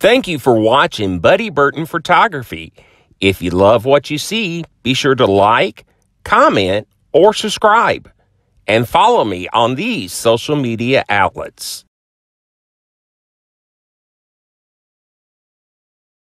Thank you for watching Buddy Burton Photography. If you love what you see, be sure to like, comment, or subscribe. And follow me on these social media outlets.